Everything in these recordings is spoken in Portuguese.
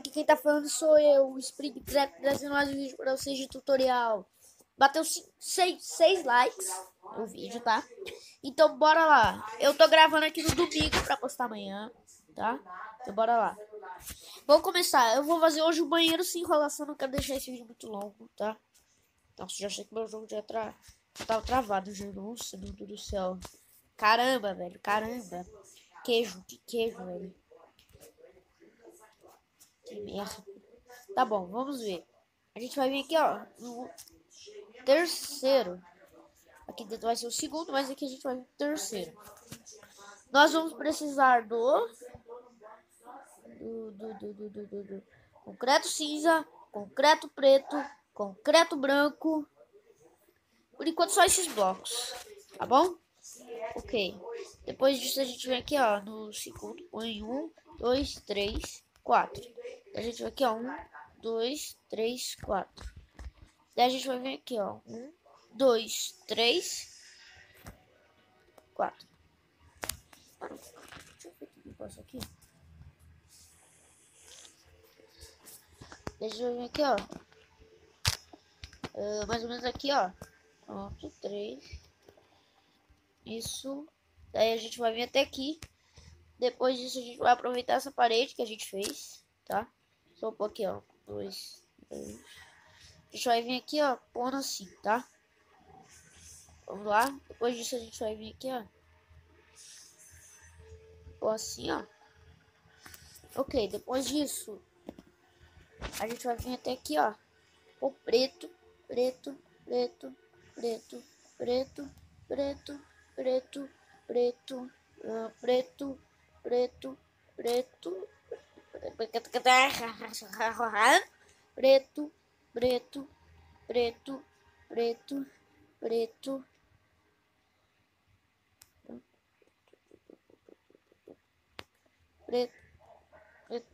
aqui quem tá falando sou eu, o Springtrap, trazendo mais um vídeo pra vocês de tutorial. Bateu 6 likes o vídeo, tá? Então bora lá. Eu tô gravando aqui no domingo pra postar amanhã, tá? Então bora lá. Vamos começar. Eu vou fazer hoje o banheiro sem enrolação, não quero deixar esse vídeo muito longo, tá? Nossa, já sei que meu jogo já tra... tava travado, já. Nossa, meu Deus do céu. Caramba, velho, caramba. Queijo, que queijo, velho. Que merda. Tá bom, vamos ver. A gente vai vir aqui, ó, no terceiro. Aqui dentro vai ser o segundo, mas aqui a gente vai vir no terceiro. Nós vamos precisar do... Do, do, do, do, do, concreto cinza, concreto preto, concreto branco. Por enquanto só esses blocos, tá bom? Ok. Depois disso a gente vem aqui, ó, no segundo, põe um, dois, três, quatro. A gente vai aqui, ó, um, dois, três, quatro. Daí a gente vai vir aqui, ó, um, dois, três, quatro. Deixa eu ver o que eu faço aqui. Deixa eu ver aqui, ó. Uh, mais ou menos aqui, ó. Pronto, três. Isso. Daí a gente vai vir até aqui. Depois disso a gente vai aproveitar essa parede que a gente fez, tá? Só um pouquinho, ó. Dois, três. A gente vai vir aqui, ó, pondo assim, tá? Vamos lá. Depois disso a gente vai vir aqui, ó. Pôr assim, ó. Ok, depois disso a gente vai vir até aqui, ó. O preto, preto, preto, preto, preto, preto, preto, preto, uh, preto, preto, preto, preto, preto, preto, preto, preto, preto. Preto, preto.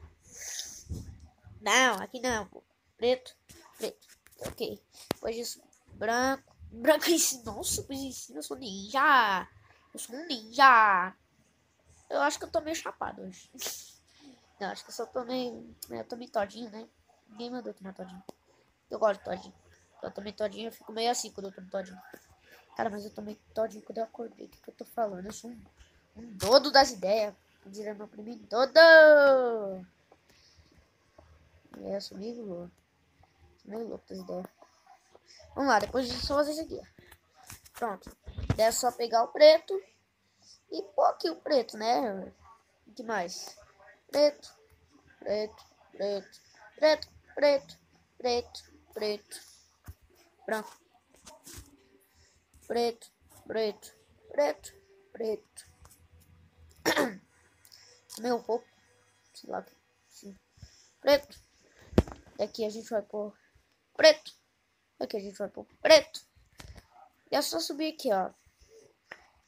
Não, aqui não. Preto, preto. Ok. Depois disso, branco. Branco em cima. Nossa, pois em cima eu sou ninja. Eu sou um ninja. Eu acho que eu tô meio chapado hoje. Não, acho que eu só tô meio. Eu tô meio todinho, né? Ninguém mandou tomar todinho. Eu gosto de todinho. Eu tomei todinho, eu fico meio assim quando eu tomo todinho. Cara, mas eu tomei todinho quando eu acordei. O que, que eu tô falando? Eu sou um, um dodo das ideias. Dizer meu primeiro dodo! É, eu sou meio louco. Sou meio louco das ideias. Vamos lá, depois de só fazer isso aqui. Pronto. É só pegar o preto e pôr aqui o preto, né? O que mais? Preto, preto, preto, preto, preto, preto, preto, branco, preto, preto, preto, preto. Um pouco, sei lá, preto. Aqui a gente vai pôr preto. Aqui a gente vai pôr preto. E é só subir aqui, ó.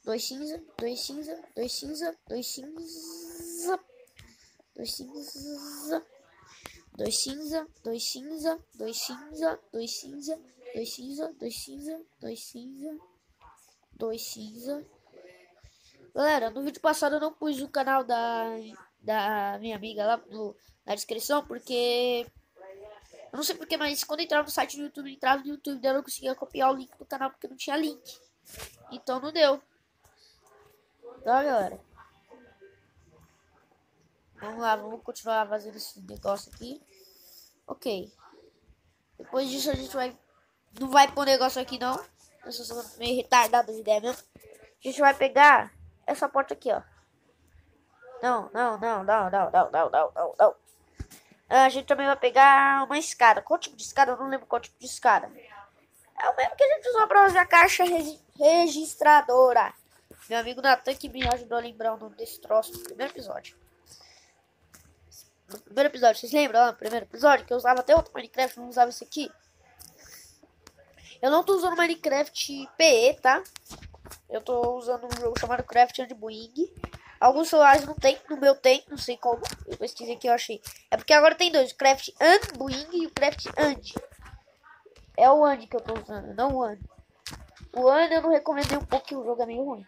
Dois cinza, dois cinza, dois cinza, dois cinza, dois cinza, dois cinza, dois cinza, dois cinza, dois cinza, dois cinza, dois cinza, dois cinza, dois cinza. Galera, no vídeo passado eu não pus o canal da, da minha amiga lá no, na descrição, porque eu não sei porque, mas quando eu entrava no site do YouTube, entrava no YouTube, eu não conseguia copiar o link do canal porque não tinha link. Então não deu. Tá, galera? Vamos lá, vamos continuar fazendo esse negócio aqui. Ok. Depois disso a gente vai... Não vai pôr negócio aqui, não. Eu sou meio retardado de ideia mesmo. A gente vai pegar essa porta aqui, ó. Não, não, não, não, não, não, não, não, não, não. A gente também vai pegar uma escada. Qual tipo de escada? Eu não lembro qual tipo de escada. É o mesmo que a gente usou pra fazer a caixa registradora. Meu amigo Natan que me ajudou a lembrar o nome desse troço no primeiro episódio. No primeiro episódio, vocês lembram? no primeiro episódio que eu usava até outro Minecraft, não usava esse aqui. Eu não tô usando Minecraft PE, tá? Eu tô usando um jogo chamado Craft and Boing. Alguns celulares não tem, no meu tem, não sei como. Eu pesquisei aqui, eu achei. É porque agora tem dois, o Craft and Boing e o Craft and. É o And que eu tô usando, não o And. O And eu não recomendei um pouco o jogo é meio ruim.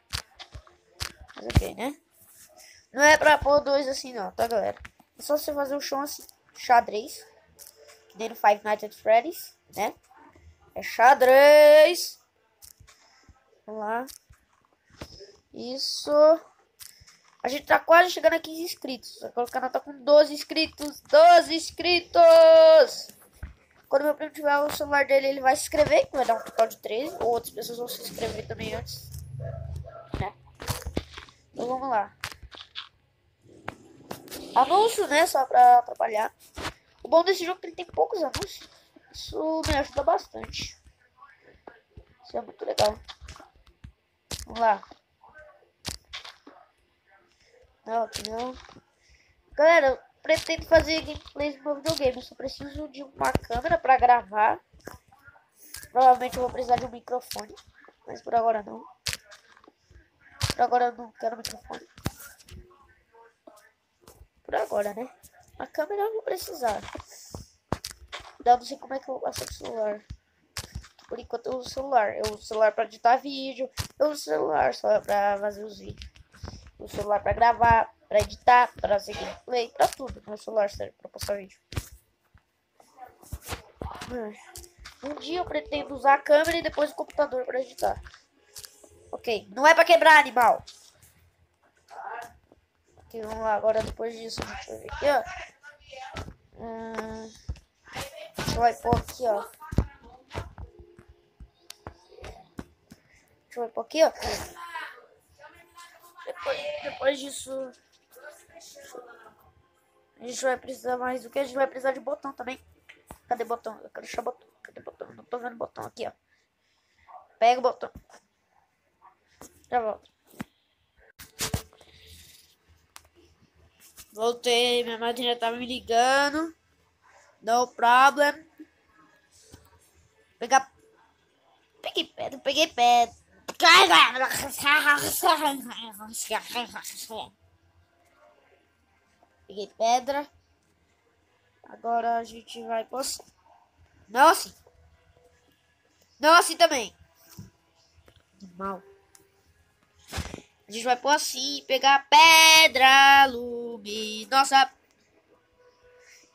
Mas ok, né? Não é pra pôr dois assim não, tá galera? É só você fazer o assim. xadrez. Que nem no Five Nights at Freddy's, né? É xadrez. Vamos lá. Isso. A gente tá quase chegando a 15 inscritos. Agora o canal tá com 12 inscritos. 12 inscritos! Quando meu primo tiver o celular dele, ele vai se inscrever. Vai dar um total de 13. Ou outras pessoas vão se inscrever também antes. Né? Então vamos lá. Anúncio, né? Só pra atrapalhar. O bom desse jogo é que ele tem poucos anúncios. Isso me ajuda bastante. Isso é muito legal. Vamos lá. Não, aqui não. Galera, eu pretendo fazer gameplays no meu videogame. Eu só preciso de uma câmera pra gravar. Provavelmente eu vou precisar de um microfone. Mas por agora não. Por agora eu não quero microfone. Por agora, né? A câmera eu vou precisar. Eu não sei como é que eu passar o celular. Por enquanto eu uso o celular. Eu uso o celular pra editar vídeo. Eu uso o celular só pra fazer os vídeos o celular para gravar, para editar, para fazer gameplay, para tudo. Meu celular serve para postar vídeo. Um dia eu pretendo usar a câmera e depois o computador para editar. Ok, não é para quebrar animal. Vamos lá. Agora depois disso, deixa eu ver aqui, ó. Hum, eu pôr aqui, ó. Deixa eu pôr aqui, ó. Depois, depois disso. A gente vai precisar mais do que? A gente vai precisar de botão também. Cadê botão? Eu quero achar botão. Cadê botão? Não tô vendo botão aqui, ó. Pega o botão. Já volto. Voltei, minha madrinha tava me ligando. No problem. Pegar. Peguei pedra, peguei pedra. Peguei pedra. Agora a gente vai por Não assim. Não assim também. Mal. A gente vai por assim, pegar pedra luminosa.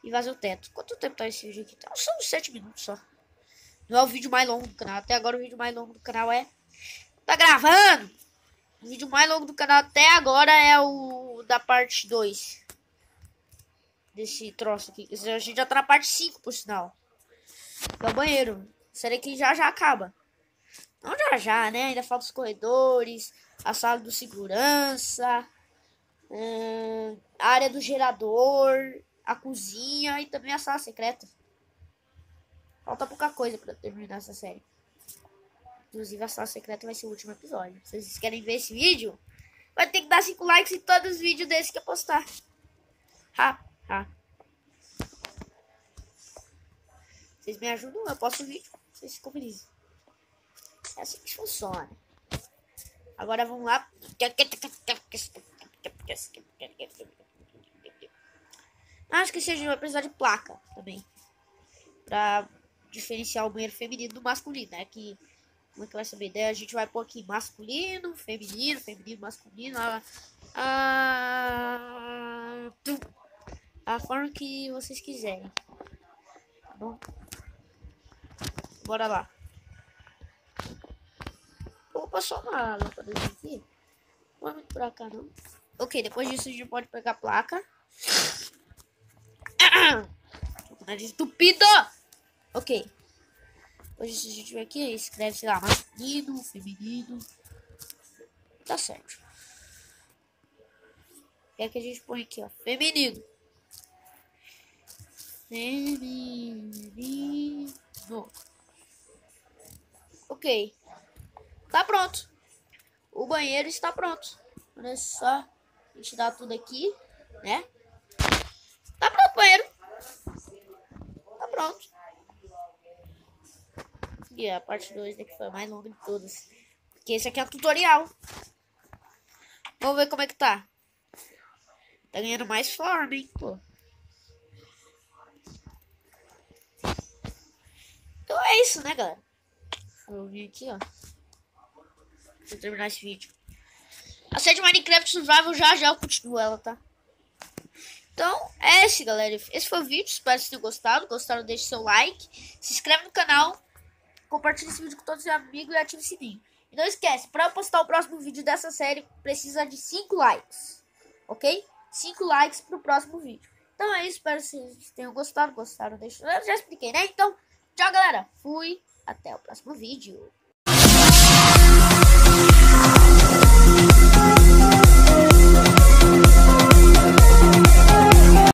E fazer o teto. Quanto tempo tá esse vídeo aqui? Tá só uns 7 minutos só. Não é o vídeo mais longo do canal. Até agora o vídeo mais longo do canal é Tá gravando? O vídeo mais longo do canal até agora é o da parte 2. Desse troço aqui. A gente já tá na parte 5, por sinal. É o banheiro. Será que já já acaba? Não já já, né? Ainda falta os corredores, a sala do segurança, hum, a área do gerador, a cozinha e também a sala secreta. Falta pouca coisa para terminar essa série. Inclusive, a sala secreta vai ser o último episódio. Se vocês querem ver esse vídeo, vai ter que dar 5 likes em todos os vídeos desse que eu postar. Ha, ha. Vocês me ajudam, eu posto o vídeo. Vocês ficam felizes. É assim que funciona. Agora vamos lá. Ah, esqueci, a gente vai precisar de placa também. Pra diferenciar o banheiro feminino do masculino, né? Que como é que vai saber ideia? A gente vai pôr aqui masculino, feminino, feminino, masculino. A, a, a forma que vocês quiserem. Tá bom? Bora lá. Vou passar uma lâmpada aqui. Não é muito pra cá, não. Ok, depois disso a gente pode pegar a placa. Estupido! Ok. Hoje a gente vem aqui, escreve, lá, masculino, feminino. Tá certo. É que a gente põe aqui, ó, feminino. Feminino. Ok. Tá pronto. O banheiro está pronto. Olha só. A gente dá tudo aqui, né? Tá pronto o banheiro. Tá pronto. E a parte 2 que foi a mais longa de todas. Porque esse aqui é o tutorial. Vamos ver como é que tá. Tá ganhando mais forma, hein, pô. Então é isso, né, galera? Vou vir aqui, ó. Terminar esse vídeo. A série Minecraft Survival já já eu continuo ela, tá? Então, é esse, galera. Esse foi o vídeo. Espero que tenham gostado. Gostaram, deixe seu like. Se inscreve no canal. Compartilhe esse vídeo com todos os amigos e ative o sininho. E não esquece, para postar o próximo vídeo dessa série, precisa de 5 likes. Ok? 5 likes pro próximo vídeo. Então é isso. Espero que vocês tenham gostado. Gostaram, deixe... Eu já expliquei, né? Então, tchau, galera. Fui. Até o próximo vídeo.